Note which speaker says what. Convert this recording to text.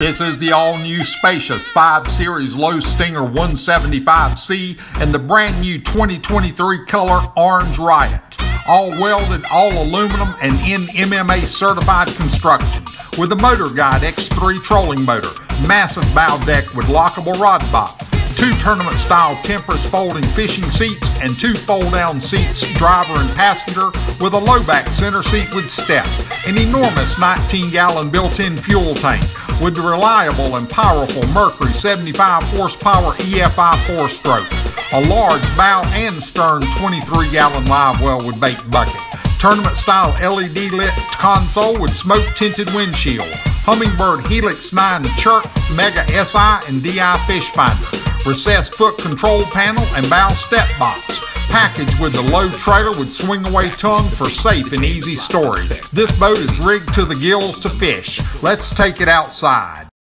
Speaker 1: This is the all-new spacious 5 Series Lowe Stinger 175C and the brand new 2023 color Orange Riot. All welded, all aluminum, and in MMA certified construction. With a MotorGuide X3 trolling motor, massive bow deck with lockable rod box, two tournament style Tempest folding fishing seats, and two fold down seats, driver and passenger, with a low back center seat with step, an enormous 19 gallon built in fuel tank, with the reliable and powerful Mercury 75 horsepower EFI 4 stroke, a large bow and stern 23 gallon live well with bait bucket, tournament style LED lit console with smoke tinted windshield, Humminbird Helix 9 Chirp Mega SI and DI fish finder, recessed foot control panel and bow step box. Packaged with the Lowe trailer with swing away tongue for safe and easy storage. This boat is rigged to the gills to fish. Let's take it outside.